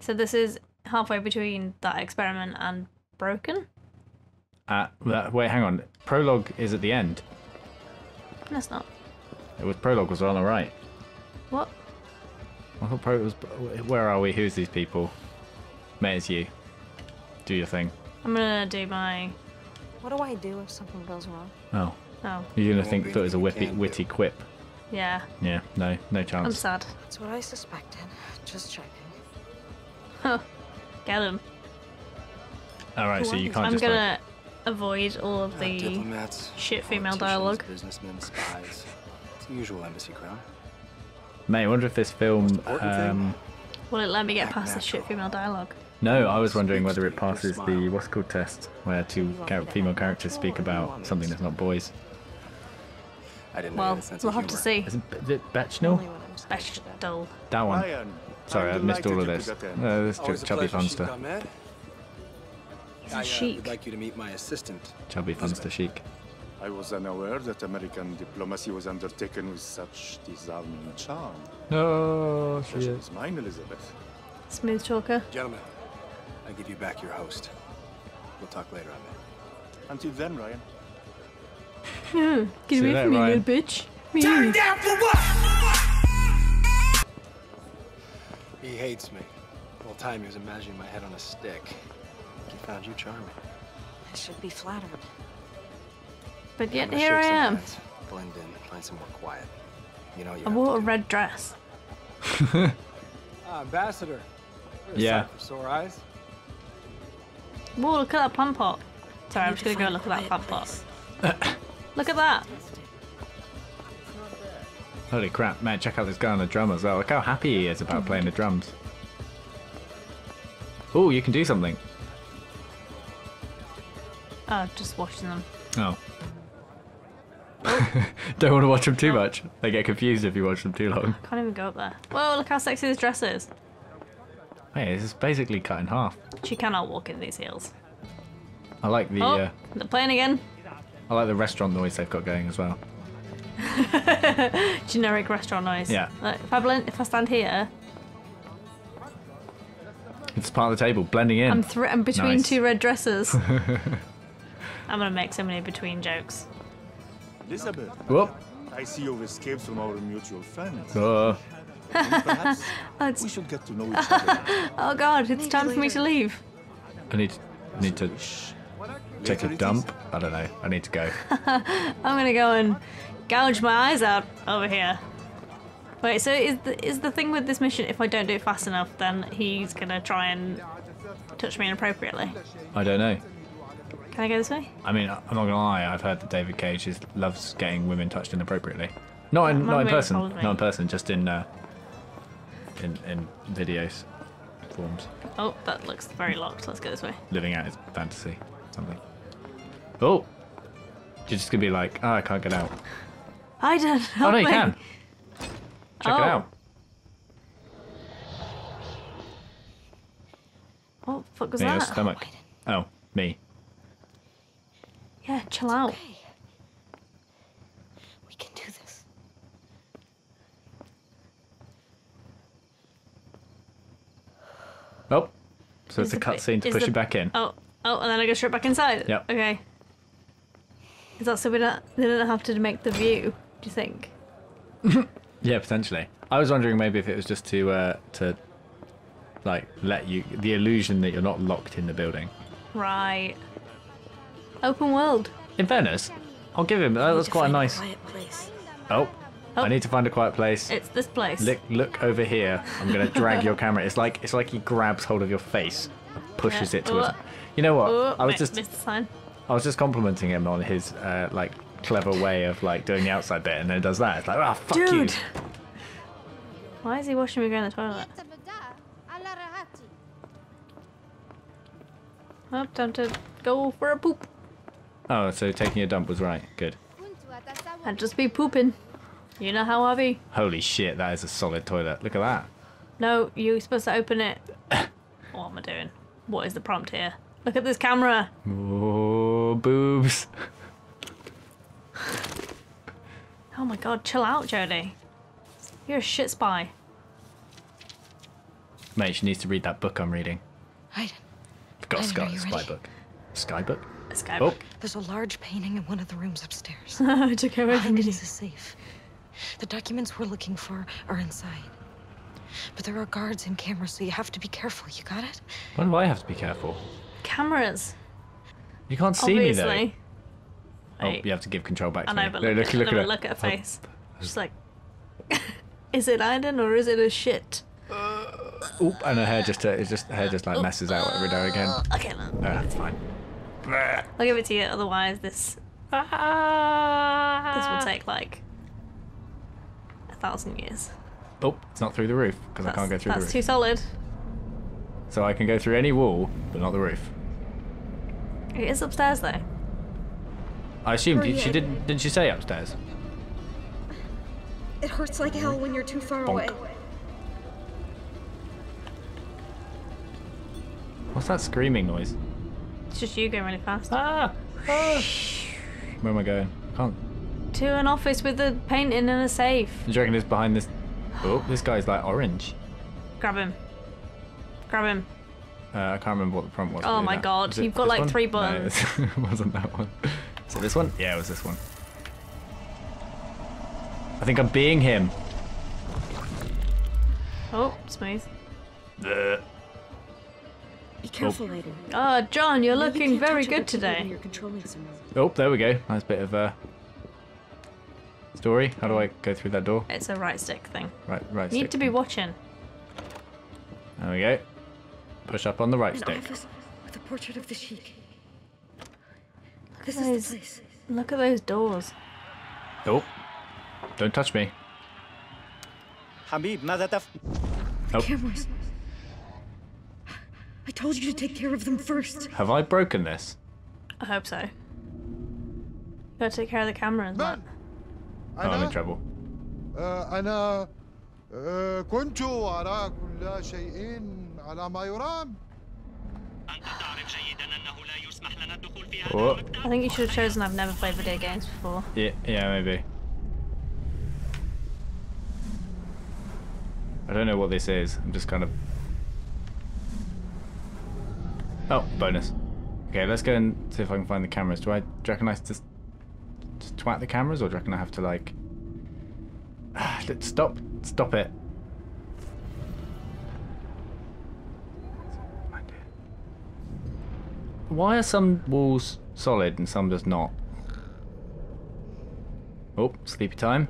So this is halfway between that experiment and Broken? Uh, wait, hang on. Prologue is at the end. No, it's not. It was prologue was on the right. What? I thought pro was. Where are we? Who's these people? May it's you. Do your thing. I'm gonna do my. What do I do if something goes wrong? Oh, Oh, you're gonna think that it was a anything witty, we witty do. quip. Yeah. Yeah, no, no chance. I'm sad. That's what I suspected. Just checking. Huh. Get him. All right, so you can't I'm just gonna avoid all of Uh, the. diplomats, shit female politicians, dialogue. businessmen, spies. It's the usual embassy crowd. like. Mate, I wonder if this film. Um, Will it let me get Act past the shit female dialogue? no, I was wondering whether it straight with a passes the what's called test, where two female characters speak about something that's not boys. I didn't Well, have a sense we'll have to see. Is it, is it Bechnell? Only when I'm sad. Vegetable. That one. Ryan, Sorry, I'm I've missed all of this. you Uh, this Always ch- chubby pleasure, Sheik funster. Ahmed. He's a I uh, chic. would like you to meet my assistant. Chubby funster chic. I was unaware that American diplomacy was undertaken with such disarming charm. No, she Pleasure is. is mine, Elizabeth. Smooth talker. Gentlemen, I give you back your host. We'll talk later on that. Until then, Ryan. Get See away you from me, later, little bitch. Me. He hates me. The whole time he was imagining my head on a stick. He found you charming. I should be flattered. But I'm yet gonna here I some am. hands, Blend in, find somewhere quiet. You know you I have wore to a do. red dress. Ah, Ambassador. Yeah. sight sore eyes. Whoa, look at that plant pot. Sorry, I'm just gonna go look at that plant pot. look at that. Holy crap, man, check out this guy on the drum as well. Look how happy he is about playing the drums. Oh, you can do something. Oh, just watching them. Oh. Don't want to watch them too much. They get confused if you watch them too long. Can't even go up there. Whoa, look how sexy this dress is. Hey, this is basically cut in half. She cannot walk in these heels. I like the Oh, uh, they're playing again. I like the restaurant noise they've got going as well. Generic restaurant noise. Yeah. Like, if I blend, if I stand here, It's part of the table, blending in. I'm, thr I'm between Nice. two red dresses. I'm gonna make so many between jokes. Elizabeth, Whoop. I see you've escaped from our mutual friends. Uh, Perhaps Oh, we should get to know each other. oh god, it's time for me to leave. I need need to take a dump. I don't know. I need to go. I'm gonna go and gouge my eyes out over here. Wait, so is the is the thing with this mission? If I don't do it fast enough, then he's gonna try and touch me inappropriately. I don't know. Can I go this way? I mean, I'm not gonna lie. I've heard that David Cage is, loves getting women touched inappropriately. Not in not in person. Not in person. Just in uh, in in videos forms, Oh, that looks very locked. Let's go this way. living out his fantasy. Something. Oh, you're just gonna be like, oh, I can't get out. I don't. Oh no, you me. can. Check it Oh. out. What the fuck was Me, your that? stomach. Oh, me. Yeah, chill out. Okay. We can do this. Oh, so Is it's a cutscene to push the- you back in. Oh, oh, and then I go straight back inside. Yep. Okay. Is that so we don't they don't have to make the view? Do you think? Yeah, potentially. I was wondering maybe if it was just to uh, to like let you the illusion that you're not locked in the building. Right. Open world. In fairness, I'll give him that was To quite a nice. quiet place. Oh, Oh. I need to find a quiet place. It's this place. Look, look over here. I'm gonna drag your camera. It's like it's like he grabs hold of your face, and pushes Yeah. it towards. Oh. You know what? Oh, I was mi- just missed the sign. I was just complimenting him on his uh, like clever way of like doing the outside bit, and then it does that. It's like, ah, fuck you. Dude. Why is he washing me go in the toilet? Oh, time to go for a poop. Oh, so taking a dump was right. Good. I'd just be pooping. You know how I be. Holy shit, that is a solid toilet. Look at that. No, you're supposed to open it. what am I doing? What is the prompt here? Look at this camera. Oh, boobs. Oh my god, chill out, Jodie. You're a shit spy. Mate, she needs to read that book I'm reading. Aiden, I've got a Are sky, you spy ready? book. Sky book? A sky Oh, book. there's a large painting in one of the rooms upstairs. I took over Behind it a safe. The documents we're looking for are inside. But there are guards and cameras, so you have to be careful. You got it? why do I have to be careful? cameras. You can't see me though. Obviously. Oh, you have to give control back to I know, me. but No, look, at, look, at look at her Oh, face. She's like, is it iron or is it a shit? Oop, and her hair just uh, just her hair just like messes out every now and again. Okay, no. Ah, it's fine. I'll give it to you. Otherwise, this this will take like a thousand years. Oh, it's not through the roof because I can't go through the that's roof. too solid. So I can go through any wall, but not the roof. It is upstairs though. I assumed Hurry she didn't. Didn't she say upstairs? It hurts like hell when you're too far Bonk. away. What's that screaming noise? It's just you going really fast. Ah! ah. Where am I going? I can't. To an office with a painting and a safe. Do you reckon it's behind this? Oh, this guy's like orange. Grab him. Grab him. Uh, I can't remember what the prompt was. Oh my that. God, Was you've got like one? three No, it wasn't that one. Is it this one? Yeah, it was this one. I think I'm being him. Oh, smooth. Ugh. Be careful, Aiden. Ah, John, you're You looking can't very good today. You're controlling someone. Oh, there we go. Nice bit of uh, story. How do I go through that door? It's a right stick thing. Right, right. You stick. need to be watching. There we go. Push up on the right An stick. office with a portrait of the Sheik. This Guys. is the place. Look at those doors. Oh, don't touch me. حبيب ماذا تف... Oh, Cameras. I told you to take care of them first. have I broken this? I hope so. Gotta take care of the cameras. من؟ Oh, I'm in أنا trouble. آه، أنا آه، كنت أرى كل شيء على ما يرام أنت تعرف جيدا أنه لا يسمح لنا الدخول في Oh, I think you should have chosen I've never played video games before. yeah, yeah, maybe. I don't know what this is. I'm just kind of. Oh, bonus. Okay, let's go and see if I can find the cameras. Do I do you reckon I just, just twat the cameras, or do you reckon I have to like? Let's stop! Stop it! Why are some walls solid and some just not? Oh, sleepy time.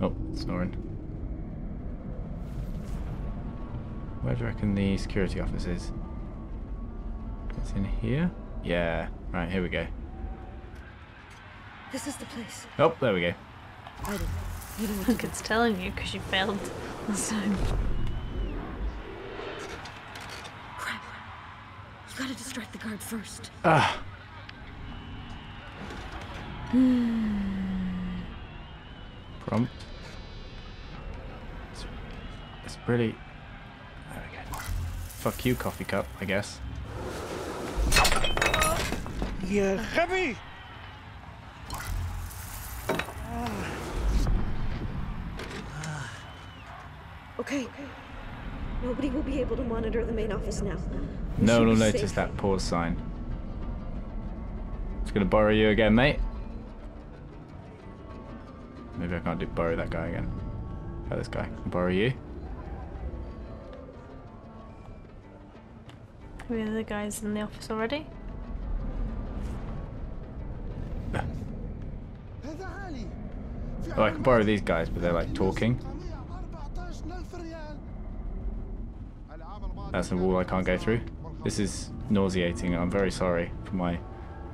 Oh, snoring. Where do you reckon the security office is? It's in here? Yeah. Right, here we go. This is the place. Oh, there we go. Aiden, you know what Look, it's telling you because you failed last time. Crap. You gotta distract the guard first. Ah. Hmm. From? It's, it's pretty... There we go. Fuck you, coffee cup, I guess. You're heavy! Okay. Nobody will be able to monitor the main office now. No one will notice safe. that pause sign. It's gonna borrow you again, mate. Maybe I can't do borrow that guy again. Oh, this guy. Borrow you. Are the guys in the office already? Oh, I can borrow these guys, but they're like talking. That's a wall I can't go through. This is nauseating. I'm very sorry for my.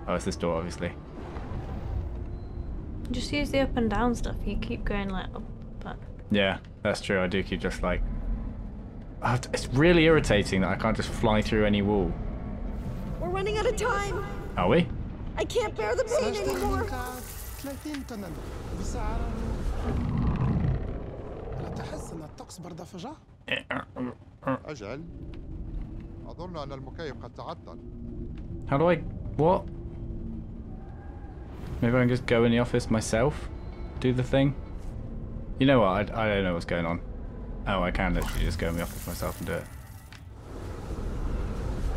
Oh, it's this door, obviously. Just use the up and down stuff. You keep going like up, but Yeah, that's true. I do keep just like. I have to- it's really irritating that I can't just fly through any wall. We're running out of time. Are we? I can't bear the pain anymore. أظن أن المكيف قد تعطل How do I. What? Maybe I can just go in the office myself, do the thing. You know what? I, I don't know what's going on. Oh, I can literally just go in the office myself and do it.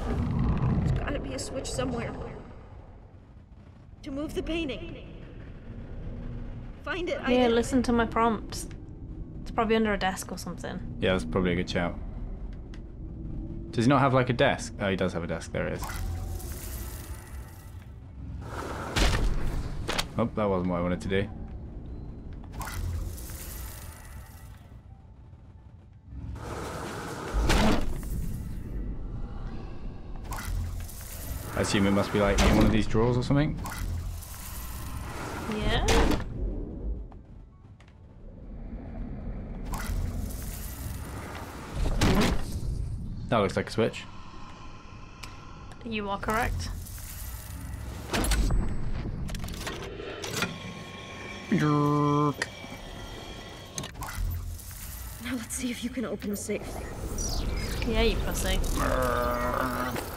There's gotta be a switch somewhere. To move the painting. Find it, Yeah, Aiden. listen to my prompts. It's probably under a desk or something. Yeah, that's probably a good shout. Does he not have like a desk? Oh, he does have a desk. There it is. Oh, that wasn't what I wanted to do. I assume it must be like in one of these drawers or something. Yeah. That looks like a switch. You are correct. Now let's see if you can open the safe. Yeah, you pussy.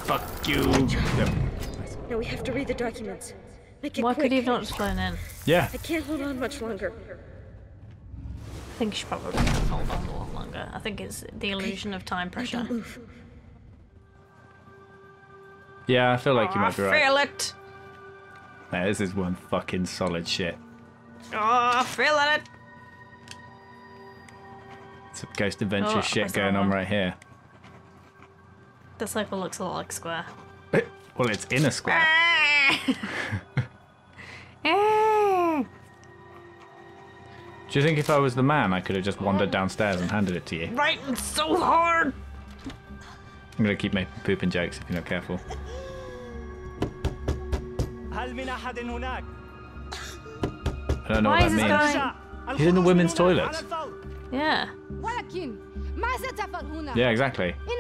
Fuck you. Yep. Now we have to read the documents. Make it Why quick. could he have not just flown in? Yeah. I can't hold on much longer. I think you should probably hold on a lot longer. I think it's the illusion of time pressure. Yeah, I feel like you Oh, I might be right. feel it. Yeah, this is one fucking solid shit. Oh, I feel it. Some ghost adventure Oh, shit going on one. right here. The cycle looks a lot like square. Well, it's in a square. Eh. Do you think if I was the man, I could have just wandered downstairs and handed it to you? Right, it's so hard. I'm gonna keep making pooping jokes if you're not careful. I don't know Why what that means. Going... He's in the women's toilet. Yeah. Yeah, exactly. Yeah,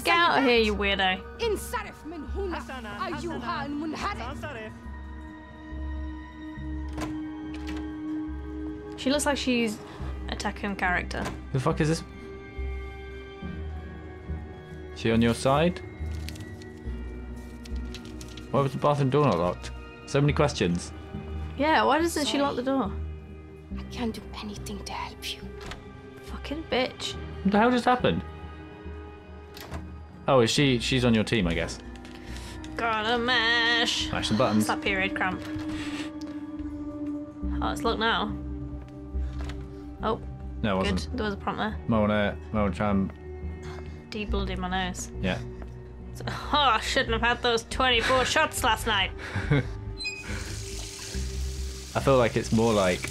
get out of here, you weirdo. She looks like she's a Tekken character. The fuck is this? She on your side? Why was the bathroom door not locked? So many questions. Yeah, why doesn't she lock the door? I can't do anything to help you. Fucking bitch. What the hell just happened? Oh, is she? She's on your team, I guess. Gotta mash. Mash the It's buttons. that period cramp. Oh, it's locked now. No, it good. wasn't. There was a prompt there. Might wanna, uh, might try and blood in my nose. yeah. So, oh, I shouldn't have had those 24 shots last night. I feel like it's more like,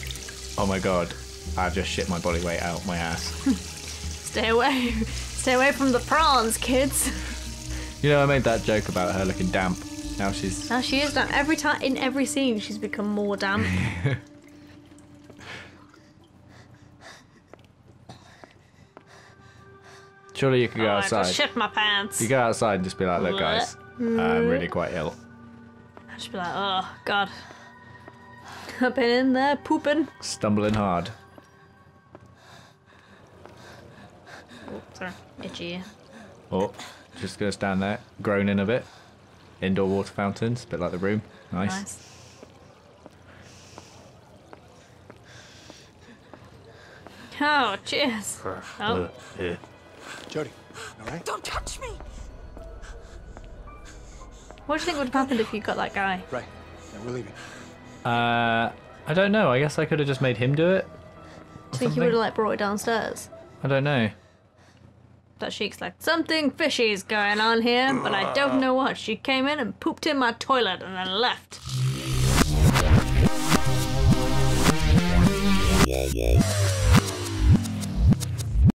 oh my god, I've just shit my body weight out my ass. Stay away. Stay away from the prawns, kids. you know, I made that joke about her looking damp. Now she's Now she is damp. Every time, in every scene, she's become more damp. surely you could go oh, I outside. just shit my pants. You go outside and just be like, look, guys, I'm really quite ill. I'd just be like, oh, God. I've been in there pooping. Stumbling hard. Oh, sorry. Itchy. Oh, just gonna stand there, groaning a bit. Indoor water fountains, a bit like the room. Nice. Nice. Oh, cheers. Oh, Jodie, all right? Don't touch me! What do you think would have happened if you got that guy? Right. We're leaving. Uh, I don't know. I guess I could have just made him do it. Do you think he would have like brought it downstairs? I don't know. That Sheik's like, something fishy is going on here, but I don't know what. She came in and pooped in my toilet and then left. Yeah, yeah.